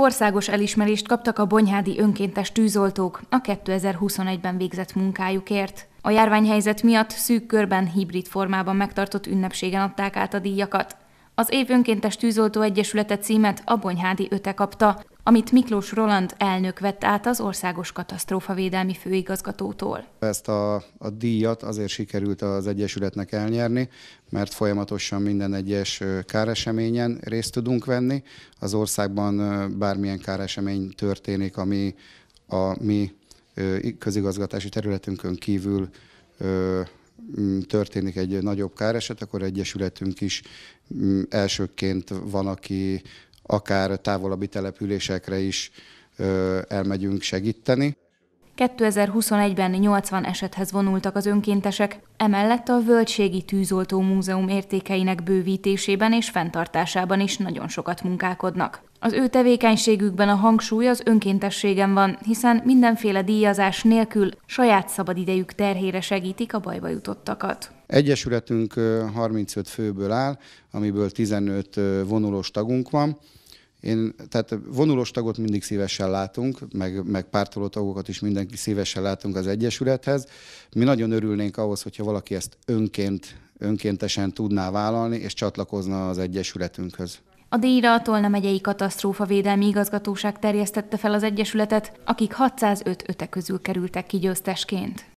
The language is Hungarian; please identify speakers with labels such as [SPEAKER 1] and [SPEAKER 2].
[SPEAKER 1] Országos elismerést kaptak a bonyhádi önkéntes tűzoltók a 2021-ben végzett munkájukért. A járványhelyzet miatt szűk körben hibrid formában megtartott ünnepségen adták át a díjakat. Az év önkéntes tűzoltó egyesülete címet a Bonyhádi Öte kapta, amit Miklós Roland elnök vett át az Országos Katasztrófavédelmi Főigazgatótól.
[SPEAKER 2] Ezt a, a díjat azért sikerült az Egyesületnek elnyerni, mert folyamatosan minden egyes káreseményen részt tudunk venni. Az országban bármilyen káresemény történik, ami a mi közigazgatási területünkön kívül történik egy nagyobb káreset, akkor Egyesületünk is elsőként van, aki akár távolabbi településekre is elmegyünk segíteni.
[SPEAKER 1] 2021-ben 80 esethez vonultak az önkéntesek, emellett a Völgységi Tűzoltó Múzeum értékeinek bővítésében és fenntartásában is nagyon sokat munkálkodnak. Az ő tevékenységükben a hangsúly az önkéntességen van, hiszen mindenféle díjazás nélkül saját szabadidejük terhére segítik a bajba jutottakat.
[SPEAKER 2] Egyesületünk 35 főből áll, amiből 15 vonulós tagunk van. Én, tehát vonulós tagot mindig szívesen látunk, meg, meg pártoló tagokat is mindenki szívesen látunk az Egyesülethez. Mi nagyon örülnénk ahhoz, hogyha valaki ezt önként, önkéntesen tudná vállalni, és csatlakozna az Egyesületünkhöz.
[SPEAKER 1] A díjra a Tolna megyei katasztrófavédelmi igazgatóság terjesztette fel az Egyesületet, akik 605 öte közül kerültek ki győztesként.